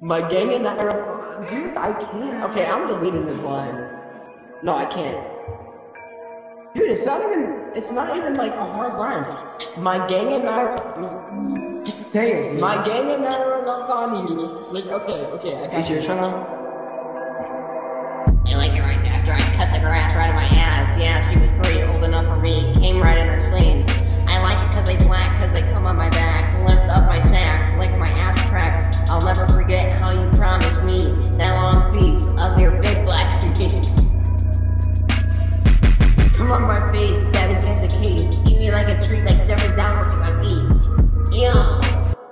My gang and I are. Dude, I can't. Okay, I'm deleting this line. No, I can't. Dude, it's not even. It's not even like a hard line. My gang and I. Just say it, dude. My gang and I run up on you. Like, okay, okay, I got Is you. your turn on? And like right after I cut the grass right in my ass, how you promised me that long piece of your big black meat. Come on my face, daddy gets a case, eat me like a treat like Jeffrey Dahmer to my feet. Yo,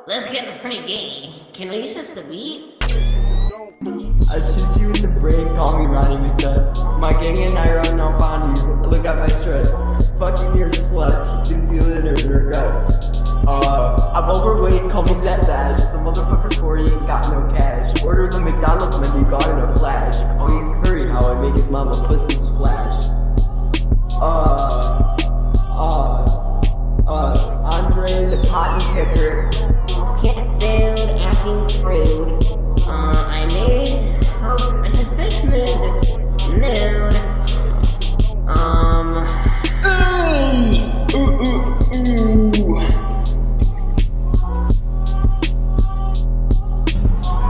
let's get the pretty gay. Can we shift the beat? I shoot you in the brain, call me Ronnie McDuck. My gang and I run up on you. Look at my strut. Fucking your slut. Can feel overweight, me Zap Dash. The motherfucker Corey ain't got no cash. Order the McDonald's menu, got in a flash. Call me Curry, how I make his mama pussy splash. Uh, uh, uh, Andre the cotton picker. Cat dude acting crude. Uh, I made hope his bitch mood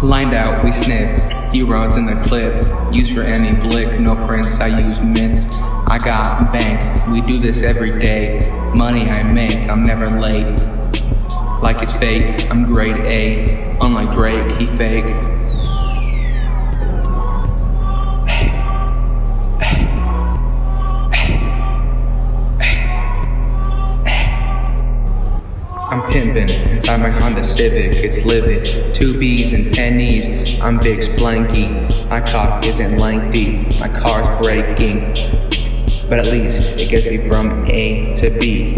Lined out, we sniff. E-rods in the clip. Used for any blick, no prints, I use mints. I got bank, we do this every day. Money I make, I'm never late. Like it's fate, I'm grade A. Unlike Drake, he fake. I'm pimping inside my Honda Civic, it's livid. Two B's and pennies, I'm big splanky. My cock isn't lengthy, my car's breaking. But at least it gets me from A to B.